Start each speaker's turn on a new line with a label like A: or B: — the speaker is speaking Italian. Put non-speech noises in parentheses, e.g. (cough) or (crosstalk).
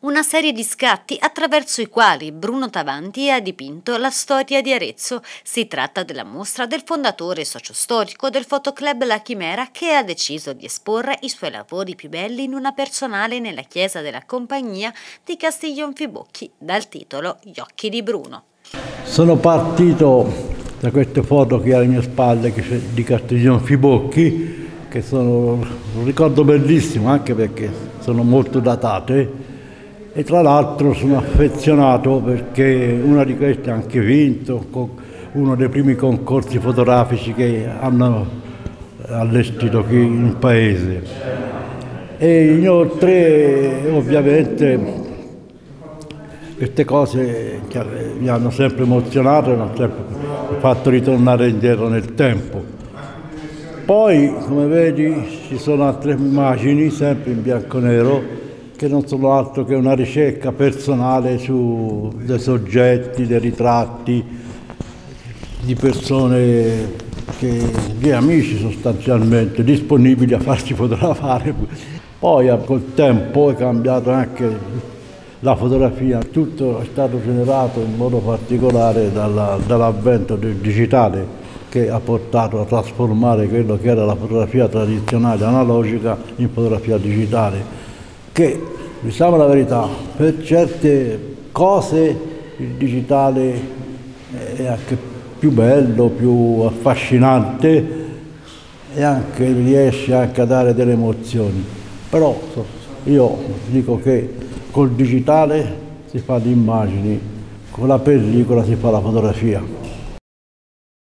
A: una serie di scatti attraverso i quali Bruno Tavanti ha dipinto la storia di Arezzo. Si tratta della mostra del fondatore sociostorico del fotoclub La Chimera che ha deciso di esporre i suoi lavori più belli in una personale nella chiesa della compagnia di Castiglion Fibocchi dal titolo Gli occhi di Bruno.
B: Sono partito da queste foto che ho alle mie spalle di Castiglion Fibocchi che sono un ricordo bellissimo anche perché sono molto datate e tra l'altro sono affezionato perché una di queste ha anche vinto uno dei primi concorsi fotografici che hanno allestito qui in paese. E inoltre ovviamente queste cose mi hanno sempre emozionato e mi hanno sempre fatto ritornare indietro nel tempo. Poi, come vedi, ci sono altre immagini, sempre in bianco e nero, che non sono altro che una ricerca personale su dei soggetti, dei ritratti di persone, che, di amici sostanzialmente, disponibili a farsi (laughs) fotografare. Poi col tempo è cambiato anche la fotografia, tutto è stato generato in modo particolare dall'avvento del digitale che ha portato a trasformare quello che era la fotografia tradizionale analogica in fotografia digitale, che, diciamo la verità, per certe cose il digitale è anche più bello, più affascinante e anche riesce anche a dare delle emozioni. Però io dico che col digitale si fa le immagini, con la pellicola si fa la fotografia.